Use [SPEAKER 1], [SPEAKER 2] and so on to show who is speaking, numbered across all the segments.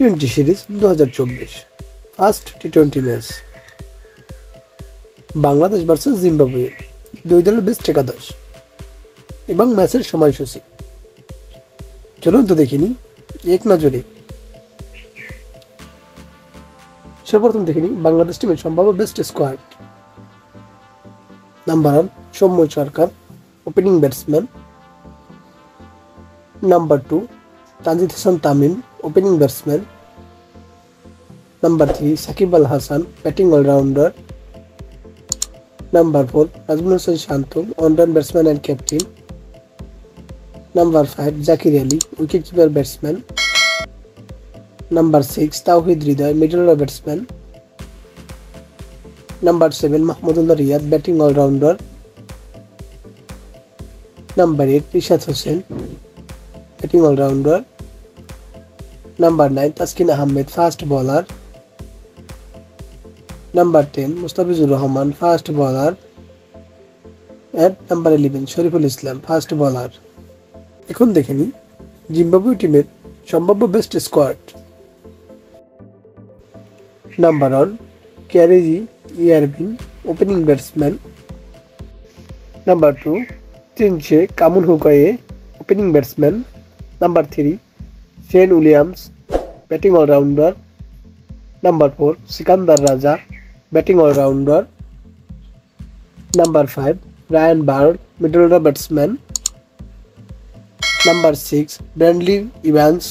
[SPEAKER 1] Twenty series দু হাজার চব্বিশ। First T twenty match Bangladesh versus Zimbabwe দুই দলের বেস্ট একাদশ। এবং ম্যাচের সময়সূচি। চলুন তো দেখিনি, এক নজরে। সর্বপ্রথম দেখিনি, বাংলাদেশ টিমের সম্ভাব্য best squad number one Soumya Sarkar opening batsman number two Tanzid Hasan Tamim. Opening batsman number three Shakib Al Hasan batting allrounder number four Najmul Hossain Shanto allround batsman and captain number five Jaker Ali wicket keeper batsman number six Towhid Hridoy middle order batsman number seven Mahmudullah Riyad batting allrounder number eight Rishad Hossain batting allrounder number nine Taskin Ahmed fast bowler number ten Mustafizur Rahman fast bowler and number eleven Shoriful Islam fast bowler এখন দেখে নিই Zimbabwe টিমের সম্ভাব্য best squad number one Craig Ervine opening batsman number two Tinashe Kamunhukamwe opening batsman number three Sean Williams batting allrounder number four Sikandar Raza batting allrounder number five Ryan Burl middle order batsman number six Bradley Evans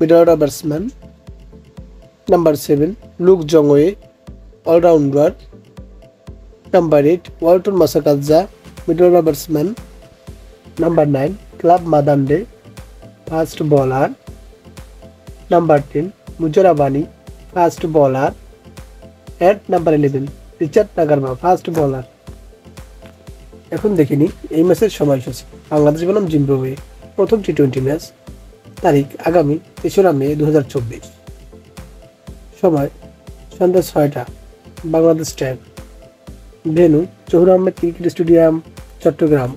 [SPEAKER 1] middle order batsman number seven Luke Jongwe allrounder number eight Wellington Masakadza middle order batsman number nine Clive Madande fast bowler number ten Muzarabani fast bowler and number eleven Richard Ngarava fast bowler এখন দেখিনি এই ম্যাচের সময়সূচি বাংলাদেশ বনাম Zimbabwe প্রথম টি twenty match, তারিখ আগামী তেসরা মে দু হাজার চব্বিশ। সময় সন্ধ্যা ছয়টা, Bangladesh time venue Zahur Ahmed cricket stadium, Chattogram.